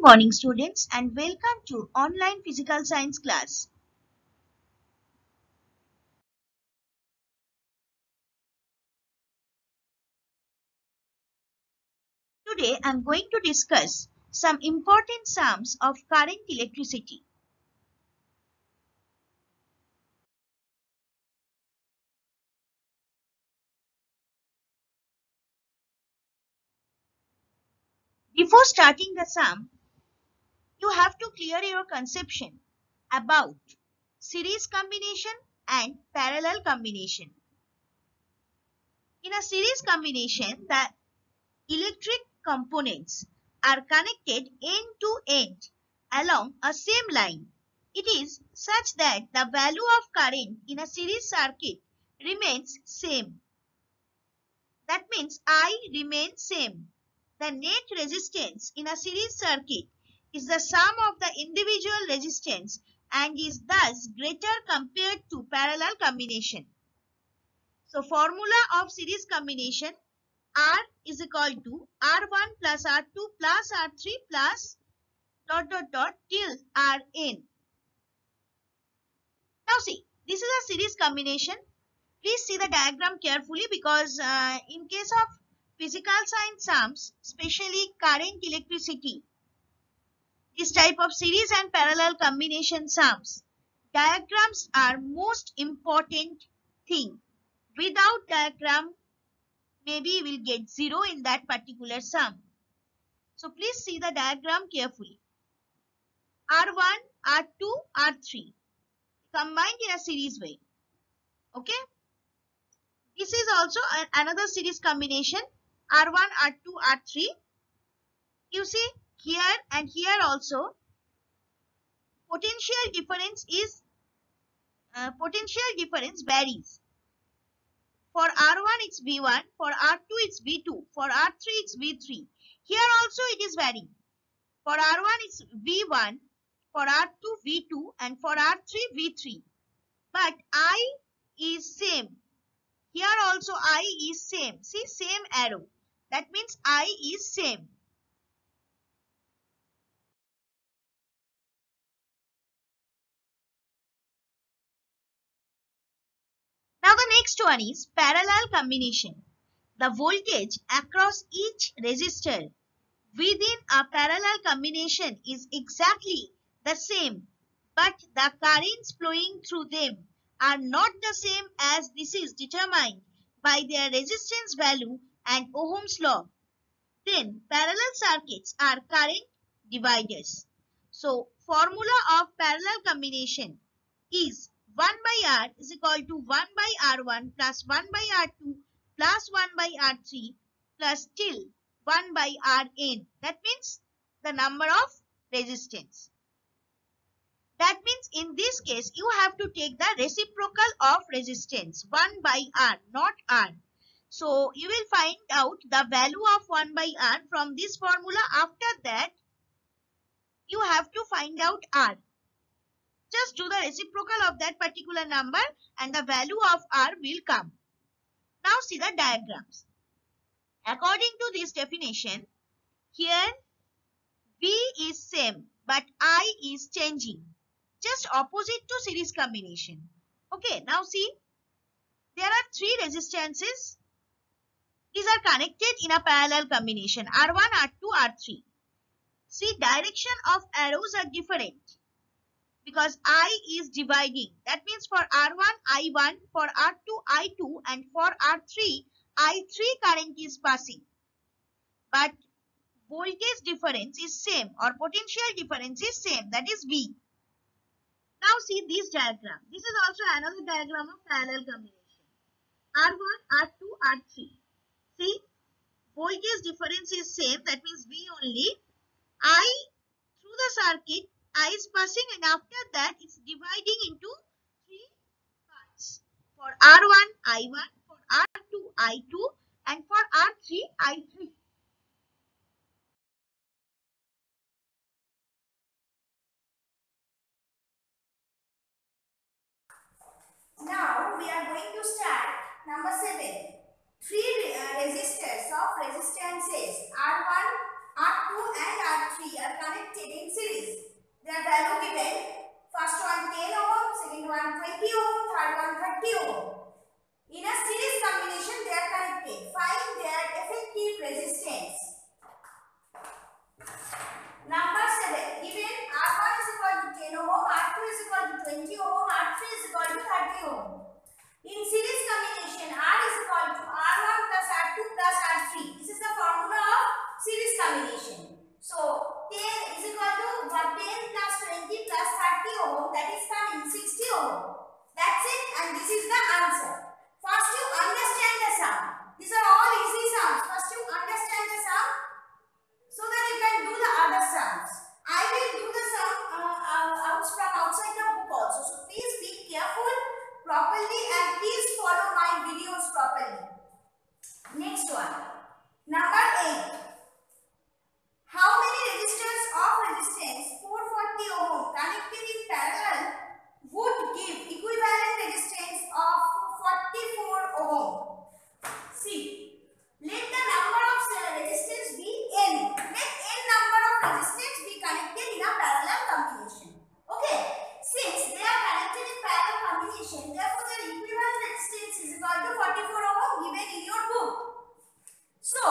Good morning students and welcome to online physical science class. Today I am going to discuss some important sums of current electricity. Before starting the sum, you have to clear your conception about series combination and parallel combination. In a series combination, the electric components are connected end to end along a same line. It is such that the value of current in a series circuit remains same. That means I remains same. The net resistance in a series circuit is the sum of the individual resistance and is thus greater compared to parallel combination. So formula of series combination R is equal to R1 plus R2 plus R3 plus dot dot dot till Rn. Now see, this is a series combination. Please see the diagram carefully because uh, in case of physical science sums, especially current electricity, this type of series and parallel combination sums, diagrams are most important thing. Without diagram, maybe we'll get zero in that particular sum. So please see the diagram carefully. R1, R2, R3 combined in a series way. Okay. This is also another series combination R1, R2, R3. You see here and here also potential difference is uh, potential difference varies. For R1 it's V1, for R2 it's V2, for R3 it's V3. Here also it is varying. For R1 it's V1, for R2 V2 and for R3 V3. But I is same. Here also I is same. See same arrow. That means I is same. Now the next one is parallel combination. The voltage across each resistor within a parallel combination is exactly the same but the currents flowing through them are not the same as this is determined by their resistance value and Ohm's law. Then parallel circuits are current dividers. So formula of parallel combination is 1 by R is equal to 1 by R1 plus 1 by R2 plus 1 by R3 plus till 1 by Rn. That means the number of resistance. That means in this case you have to take the reciprocal of resistance 1 by R not R. So you will find out the value of 1 by R from this formula. After that you have to find out R. Just do the reciprocal of that particular number and the value of R will come. Now see the diagrams. According to this definition, here V is same but I is changing. Just opposite to series combination. Okay, now see, there are three resistances. These are connected in a parallel combination R1, R2, R3. See, direction of arrows are different because I is dividing. That means for R1, I1, for R2, I2 and for R3, I3 current is passing. But voltage difference is same or potential difference is same that is V. Now see this diagram. This is also another diagram of parallel combination. R1, R2, R3. See voltage difference is same that means V only. I through the circuit I is passing and after that it's dividing into three parts. For R1, I1, for R2, I2 and for R3, I3. Now we are going to start number 7. Three uh, resistors of resistances R1, R2 R2 and R3 are connected in series. Their value given. First one 10 ohm, second one 20 ohm, third one 30 ohm. In a series combination, they are connected. Find their That's it and this is the answer. First you understand the sum. These are all easy sums. First you understand the sum so that you can do the other sums. I will do the sum uh, uh, out from outside the book also. So please be careful properly and please follow my videos properly. Next one. Number 8. How many resistors of resistance 440 ohm connected in parallel would give equivalent resistance of 44 ohm? See, let the number of uh, resistance be n. Let n number of resistance be connected in a parallel combination. Okay. Since they are connected in parallel combination, therefore their equivalent resistance is equal to 44 ohm given in your book. So,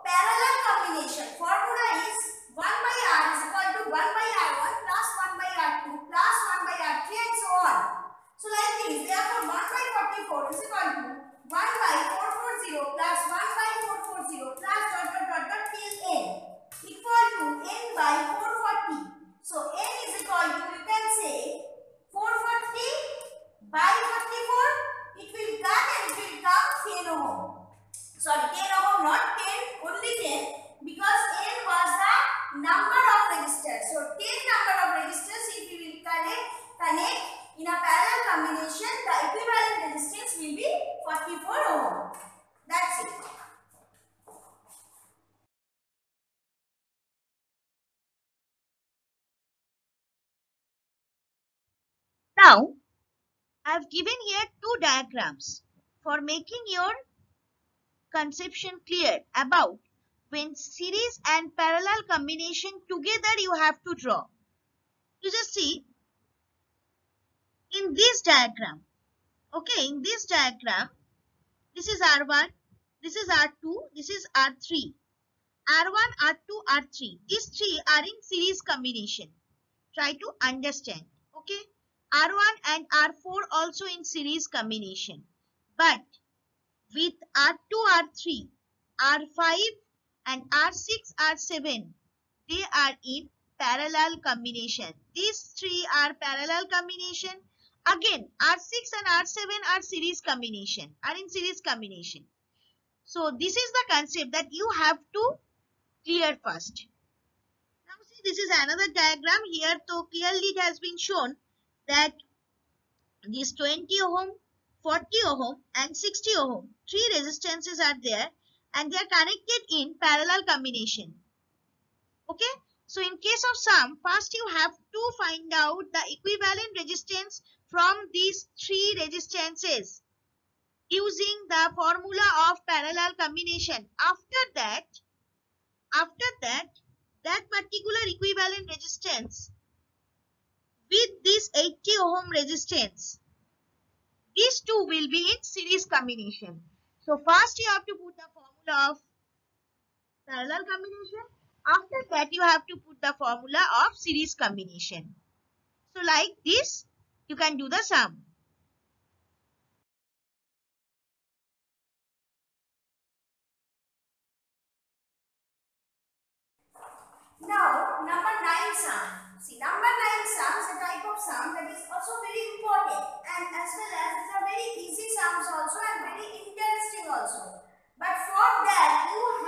parallel combination formula is 1 by R is equal to 1 by R1 plus 1 by R2 plus 1 by R3 and so on. So, like this, therefore 1 by 44 is equal to 1 by 440 plus 1 by 440 plus dot dot dot dot till n equal to n by 440. So, n is equal to, you can say 440 by 44, it will come and it will come 10 ohm sorry 10 ohm not 10 only 10 because n was the number of resistors so 10 number of resistors if we will connect connect in a parallel combination the equivalent resistance will be 44 ohm that's it Now, I have given here two diagrams for making your conception clear about when series and parallel combination together you have to draw. You just see in this diagram. Okay, in this diagram, this is R1, this is R2, this is R3. R1, R2, R3. These three are in series combination. Try to understand. Okay. R1 and R4 also in series combination. But with R2, R3, R5 and R6, R7, they are in parallel combination. These three are parallel combination. Again, R6 and R7 are series combination, are in series combination. So this is the concept that you have to clear first. Now see, this is another diagram here. So clearly it has been shown that these 20 ohm, 40 ohm and 60 ohm, three resistances are there and they are connected in parallel combination. Okay. So in case of sum, first you have to find out the equivalent resistance from these three resistances using the formula of parallel combination. After that, after that, that particular equivalent resistance with this 80 ohm resistance, these two will be in series combination. So first you have to put the formula of parallel combination. After that you have to put the formula of series combination. So like this, you can do the sum. Now, number 9 sum. See, number 9 sum is a type of sum that is also very important and as well as these are very easy sums also and very interesting also. But for that, you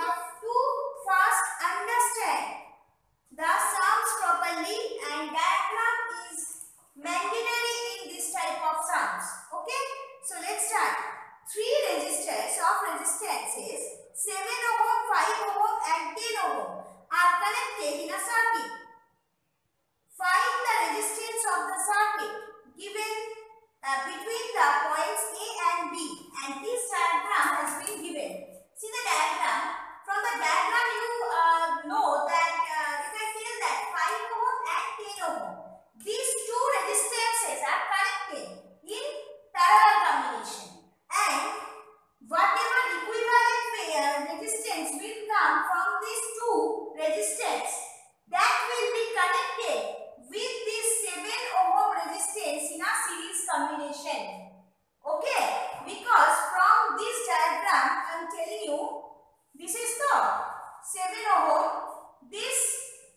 this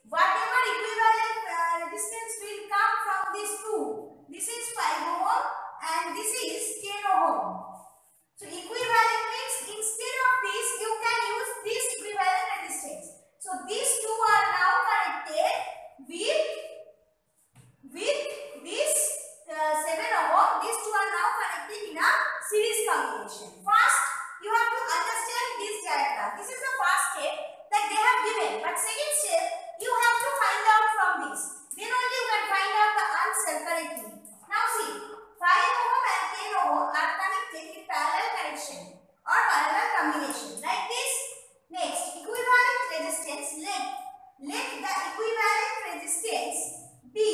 whatever equivalent uh, resistance will come from these two. This is 5 ohm and this is 10 ohm. So equivalent means instead of this you can use this equivalent resistance. So these two are now connected with with this uh, 7 ohm. These two are now connected in a series combination. First But second step, you have to find out from this. Then only you can find out the answer correctly. Now see, 5 ohm and 10 ohm are connected in parallel connection or parallel combination. Like this. Next, equivalent resistance. Let, let the equivalent resistance be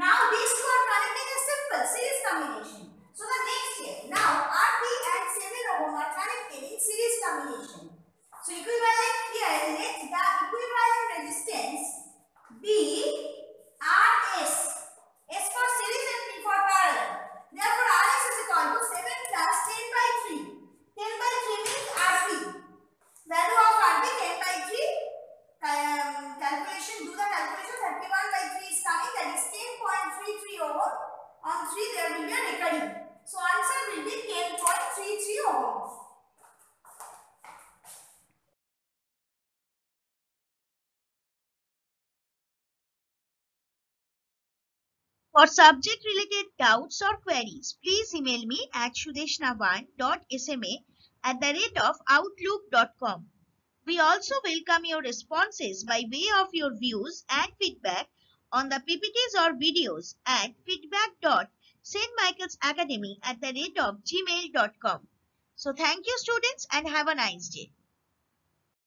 Now these two are connected in simple series combination. So the next step. Now RP and 7 ohm are connected in series combination. So equivalent here let the equivalent resistance be RS. S for series and P for parallel. Therefore RS is equal to 7 plus 10 by 3. 10 by 3 means RP. Value of RP 10 by 3. Um, calculation, do the calculation 31 by 3 is coming that is 10.33 ohm. On 3 there will be a recurring. So answer will be 10.33 ohm. For subject related doubts or queries, please email me at shudeshnavan.sma at the rate of outlook.com. We also welcome your responses by way of your views and feedback on the PPTs or videos at feedback.stmichaelsacademy at the rate of gmail.com. So thank you students and have a nice day.